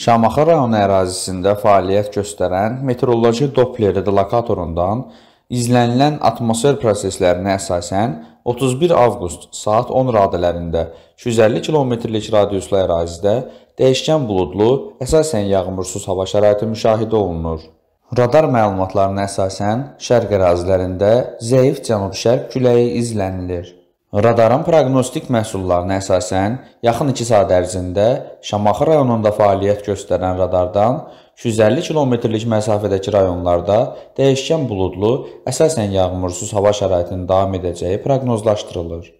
Şamaxı rayonu ərazisində fəaliyyət göstərən meteoroloji Doppler lokatorundan izlənilən atmosfer proseslərinə əsasən 31 avqust saat 10 radələrində 250 kilometrlik radiuslu ərazidə dəyişkən buludlu, əsasən yağmursuz hava şəraiti müşahidə olunur. Radar məlumatlarına əsasən şərq ərazilərində zəif cənub-şərq küləyi izlənilir. Radarın proqnostik məhsullarına əsasən, yaxın 2 saat ərzində Şamaxı rayonunda fəaliyyət göstərən radardan 250 kilometrlik məsafədəki rayonlarda dəyişkən buludlu, əsasən yağmursuz hava şəraitinin davam edəcəyi proqnozlaşdırılır.